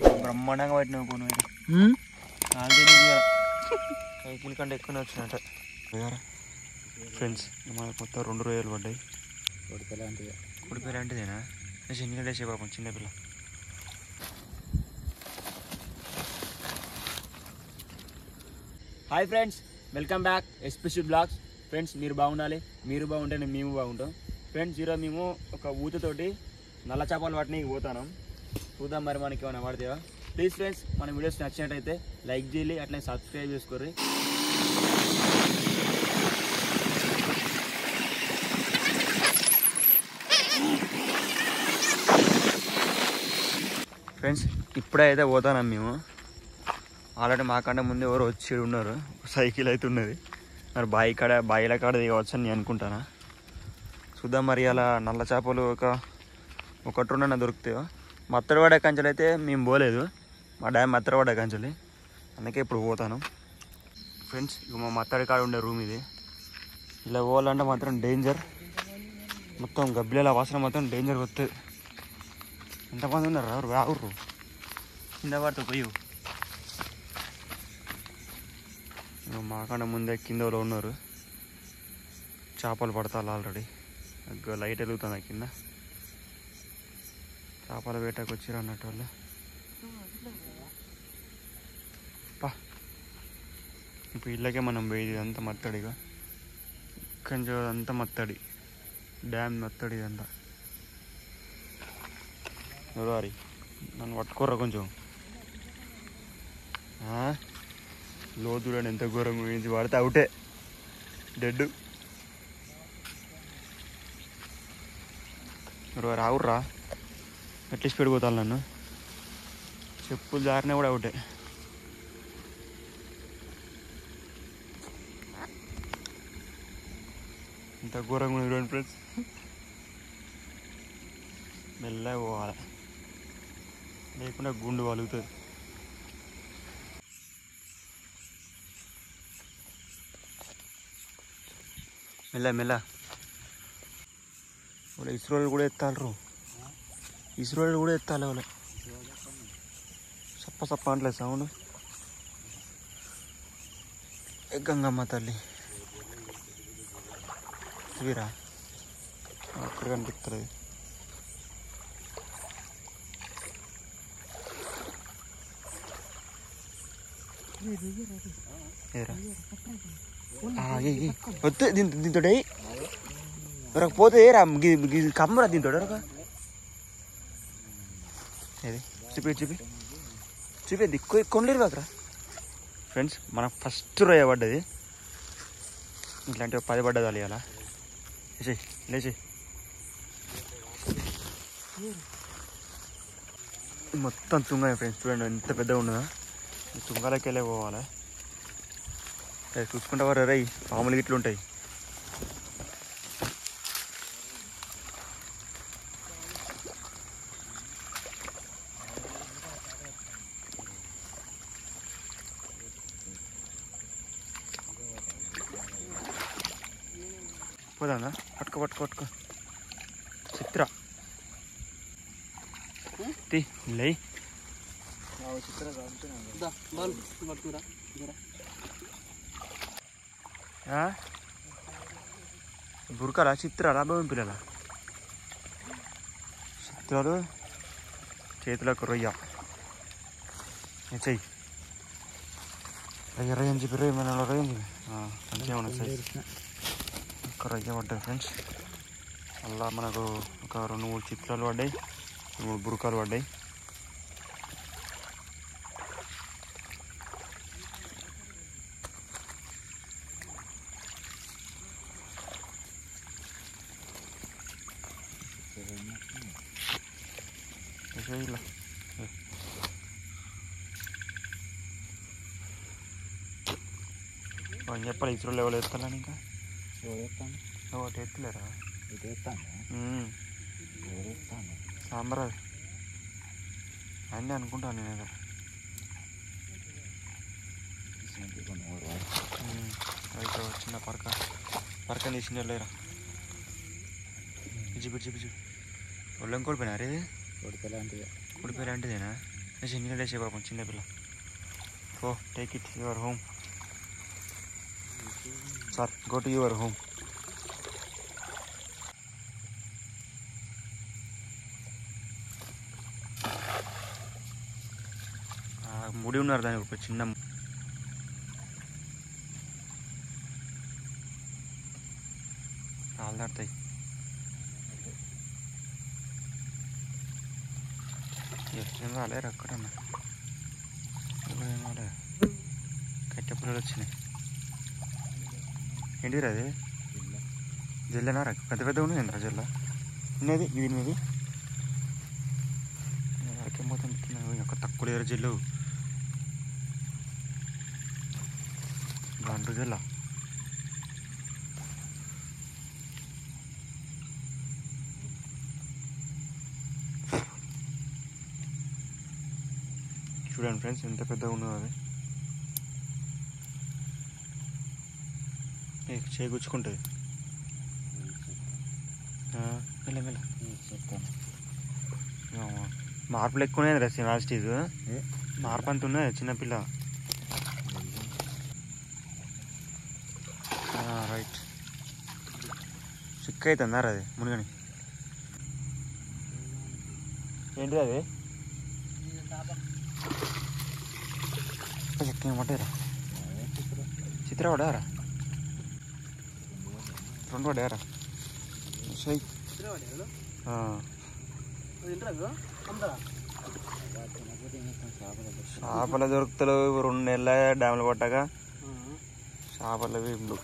బ్రహ్మాండంగా పట్టినావు పోను మీరు సైకిల్ కంటే ఎక్కువనే వచ్చినట్ట ఫ్రెండ్స్ మనకు మొత్తం రెండు రొయ్యలు పడ్డాయి. ఉడిపి లాంటిదేనా చిన్న వేసే పాపం చిన్నపిల్ల. Hi friends welcome back special blogs friends మీరు బాగుండాలి మీరు బాగుంటేనే మేము బాగుంటాం. ఫ్రెండ్స్ ఈరోజు మేము ఒక ఊతతోటి నల్ల చేపలు పట్టినకి పోతాను. చూద్దాం మరి మనకి ఏమైనా పడతాయో ప్లీజ్ ఫ్రెండ్స్ మన వీడియోస్ నచ్చినట్టయితే లైక్ చేయాలి అట్లనే సబ్స్క్రైబ్ చేసుకోర్రి. ఫ్రెండ్స్ ఇప్పుడే అయితే మేము. ఆల్రెడీ మాకంటే ముందు ఎవరు వచ్చి ఉన్నారు. సైకిల్ అయితే ఉన్నది. మరి బాయి కాడ బాయిల కాడ దిగవచ్చు అని నేను అనుకుంటానా. చూద్దాం మరి అలా నల్ల చేపలు ఒక ఒకటి రెండు దొరుకుతాయో. మత్తడి పడే కంచెలు అయితే మేము పోలేదు. మా డ్యామ్ మత్తడి పడే కంచెలు. అందుకే ఇప్పుడు పోతాను. ఫ్రెండ్స్ ఇక మా మత్తడి కాడ ఉండే రూమ్ ఇది. ఇలా పోవాలంటే మాత్రం డేంజర్ మొత్తం గబ్బిలేలా వాసన మాత్రం డేంజర్ వస్తుంది ఎంతమంది ఉన్నారు? రావు రావుర్రు. కింద పడితే పోయి ఇగో మాకన్నా ముందే కింద ఉన్నారు. చేపలు పడతారు ఆల్రెడీ లైట్ వెలుగుతుంది ఆ కింద. చేపల వేటకు వచ్చిరు అన్నట్టు వాళ్ళు పా. ఇప్పుడు ఇళ్ళకే మనం పోయేది అంతా మత్తడిగా ఇక్కడి అంతా మత్తడి. డ్యామ్ మత్తడి అంతా ఎవరు నన్ను పట్టుకోర్రా కొంచెం. ఆ? లోతుడని ఎంత ఘోరం గురించి పడితే అవుటే. డెడ్ ఎవరు రావుర్రా ఎట్లా పెడిపోతాను నన్ను? చెప్పులు జారినా కూడా ఒకటే. ఇంత ఘోరంగా ఉంది చూడండి ఫ్రెండ్స్ మెల్లగా పోవాలి. లేకుండా గుండు వలుగుతుంది. మెల్ల మెల్ల. ఇప్పుడు ఇస్రోలు కూడా ఎత్తాలరు. ఇస్రోలు కూడా ఎత్తాలి వాళ్ళు సప్ప సప్ప అంటలే సౌండ్ ఏ గంగమ్మ తల్లి ఇవిరా అక్కడ కనిపిస్తుంది ఏరా వద్దు దీంతో దీంతో పోతే ఏరా కమ్మరా దీంతో ఏది? చూపి చూపి. చూపి దిక్కు కొనలేరు కాకరా ఫ్రెండ్స్ మనం ఫస్ట్ రొయ్య పడ్డది. ఇట్లాంటి పది పడ్డది అలా లేచి లేచి. మొత్తం తుంగ ఫ్రెండ్స్ చూడండి ఎంత పెద్దగా ఉన్నదా. తుంగలకి వెళ్ళే పోవాలి. చూసుకుంటే చూసుకుంటా వారు రై పాములు గిట్లు ఉంటాయి పోదా పట్టుకో పట్టుకో పట్టుకో చిత్ర తీ లై ఆ? బురకలా చిత్రాలా భూమి పిల్లల చిత్రాలు చేతులకు రొయ్య ఏ చెయ్యి రొయ్య రొయ్య అని చెప్పి రొయ్య మన రొయ్య అని చెప్పి ఆ, మంచిగా ఉన్నది సైజ్ ఒక రొయ్య పడ్డాయి ఫ్రెండ్స్ అలా మనకు ఒక రెండు మూడు చిత్రాలు పడ్డాయి రెండు మూడు బురకాలు పడ్డాయి. ఇలా. చెప్పాలి ఇసురు లెవెల్ ఎత్తాలని ఇంకా? ఒకటి ఎత్తులేరా? ఉమ్. సాంబార్ అన్నీ అనుకుంటాను నేను ఏదో. ఉమ్. అయితే ఒక చిన్న పరక పరక తీసిన లేరా పిచ్చి పిచ్చి పిచ్చి ఒళ్ళం కోడిపోయినా రే కోడిపోయి లాంటిదేనా నీళ్ళు లేచే పాపం చిన్నపిల్ల ఓ take it your home sir go to your home ముడి ఉన్నారు దానికి ఒక చిన్న కాలు ఏం రాలేరు అక్కడ ఏం రాలే కట్టె పుల్లలు వచ్చినాయి. ఏంటిది అది? జిల్లా పెద్ద పెద్ద ఉన్నాయి రా జిల్లా? ఉన్నది దీని మీద ఎక్కడికి మొత్తం ఎక్కడ తక్కువ లేరు జిల్లు. గంట జల్ల చూడండి ఫ్రెండ్స్ ఎంత పెద్దగా ఉన్నదో అది. గుచ్చుకుంటుంది. మెల్ల మార్పులు ఎక్కువ ఉన్నాయి రా సినాస్టీస్ మార్పు అంత ఉన్నది చిన్నపిల్ల రైట్ సిక్ అవుతుందా రా అది? మునిగని. ఏంటిది అది? చెక్క పట్టారా చిత్ర పడారా రెండు పడారా సై. చేపలు దొరుకుతలేవు రెండు నెలల డ్యాములు పట్టాక. చేపలు ఇప్పుడు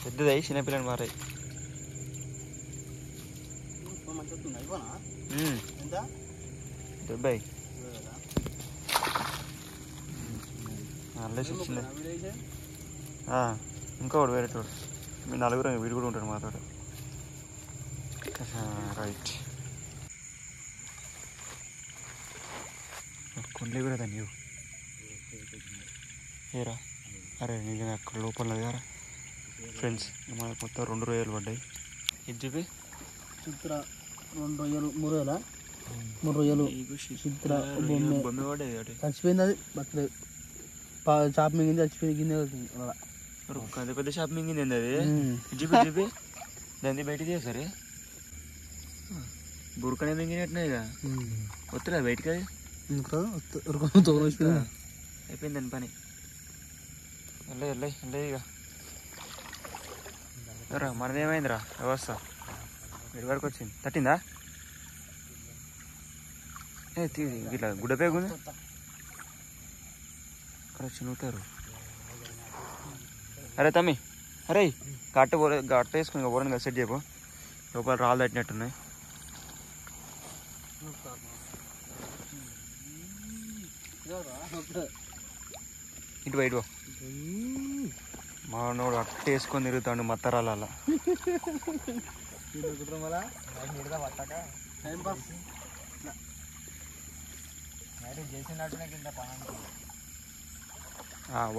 పెద్దది చిన్నపిల్లని మారాయి డెబ్బై అల్లేసి ఇచ్చింది ఇంకోటి వేరే తోడు మీ నలుగురు వీడు కూడా ఉంటాడు మాతో రైట్. కొండలే కూడా దాన్ని. ఏరా? అరే నిజంగా అక్కడ లోపల కదా ఫ్రెండ్స్ మనకు మొత్తం రెండు రొయ్యలు పడ్డాయి ఇది చూపి చిత్ర రెండు రొయ్యలు మూడు రొయ్యల మూడు రొయ్యలు చిత్ర బొమ్మ బొమ్మ పడ్డది ఒకటి చచ్చిపోయింది అది బట్టలేదు చాప మిగింది చచ్చిపోయింది గిన్నె అవుతుంది అలా పెద్ద పెద్ద షాప్ మింగింది ఏంది అది ఉమ్. చూపి చూపి దాన్ని బయటికి తీసారే బురకనే మింగినట్టున్నాయి ఇక ఉమ్. వస్తులే బయటికి అది ఇంకా వస్తు- ఉరకను తోలు వచ్చిపోయింది అయిపోయింది దాని పని వెళ్ళే వెళ్ళే వెళ్ళే ఇక రా మనది ఏమైందిరా వ్యవస్థ మీరు వరకు వచ్చింది? తట్టిందా? ఏ తీ ఇట్లా గుడ్డపేగు ఉంది? అక్కడ చినుగుతారు అరే తమ్మి. అరే గట్ట గట్ట వేసుకుని ఇంకా కదా సెట్ చేయపో లోపల రాళ్ళు తట్టినట్టున్నాయి. ఇటు బయట మనోడు అట్ట వేసుకొని తిరుగుతాడు మత్తరాల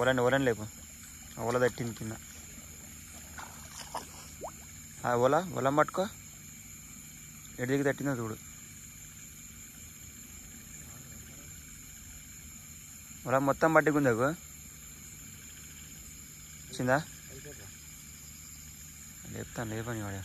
ఒలండి ఒలండి లేపు. ఆ ఒల తట్టింది కింద. ఆ ఒల ఒలం పట్టుకో. ఎటు తట్టిందో చూడు. ఒలం మొత్తం పట్టుకుందాకు వచ్చిందా లేపుతాను లేపని వాడు.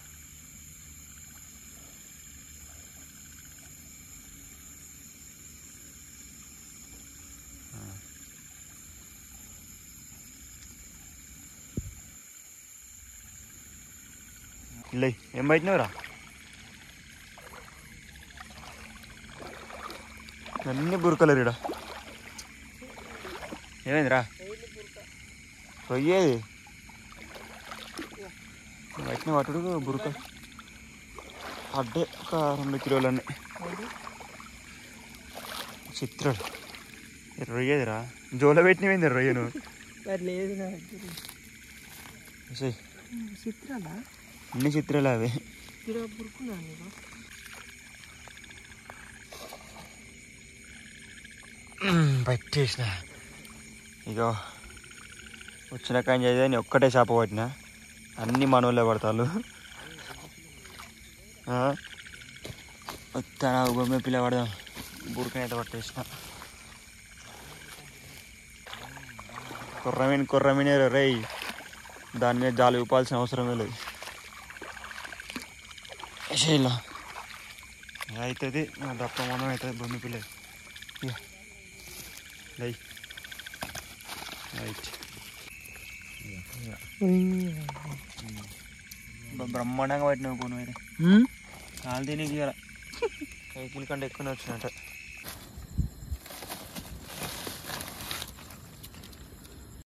లే ఏం బయటనవరా? అన్ని బురకలేరు ఇడ ఏమైందిరా? రొయ్యేది? బయటనే పట్టుడు బురక. అడ్డే ఒక రెండు కిలోలన్నీ. చిత్రాలు. రొయ్యేదిరా? జోల పెట్టినవేంది రొయ్యను సే చిత్రాలా? అన్ని చిత్రాలు అవి. పట్టేసిన. ఇగో. వచ్చిన కానీ చేయని ఒక్కటే చేప పట్టిన. అన్ని మనోళ్ళే పడతారు వస్తాను బొమ్మ పిల్ల పడదాం బురకని అయితే పట్టేసిన. కుర్రమీన్ కుర్రమీనే రై దాని మీద జాలు ఇవ్వాల్సిన అవసరమే లేదు. ఇలా అవుతుంది దప్ప మనం అవుతుంది బొమ్మ పిల్ల రైట్. బ్రహ్మాండంగా పట్టినావు అయితే కాలు తిని సైకిల్ కంటే ఎక్కువనే వచ్చినట్టు